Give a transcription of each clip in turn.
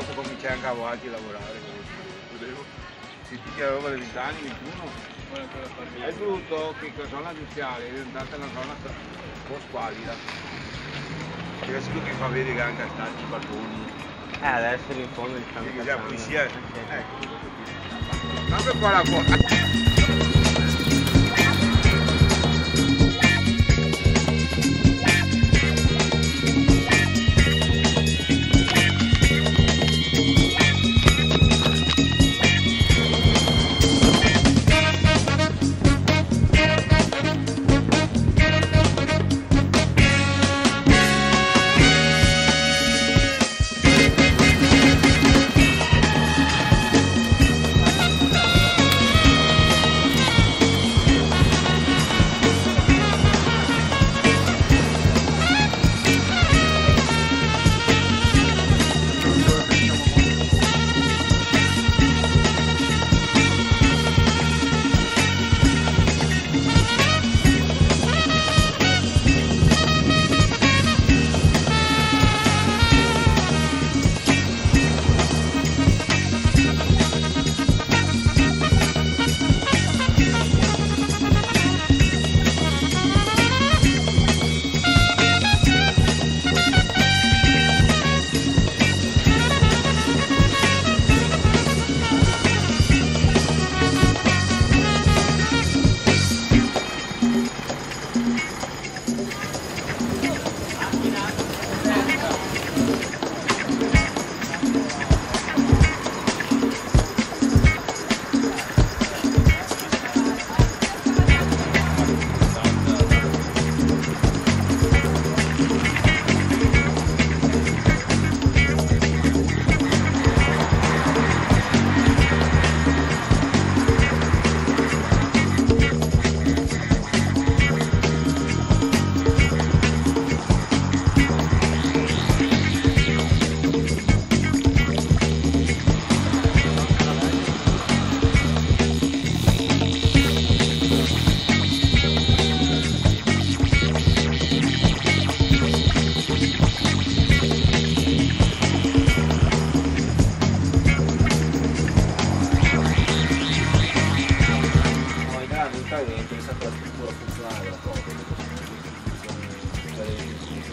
Dopo cominciai anche a Vaggi a lavorare. Si che avevo 20 anni, 21. È brutto che la zona industriale è diventata una zona un po' squalida. Adesso che fa vedere che anche a starci balconi. Eh, adesso in fondo il campo la pulizia. Ecco. Anche qua la cosa.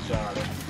shot.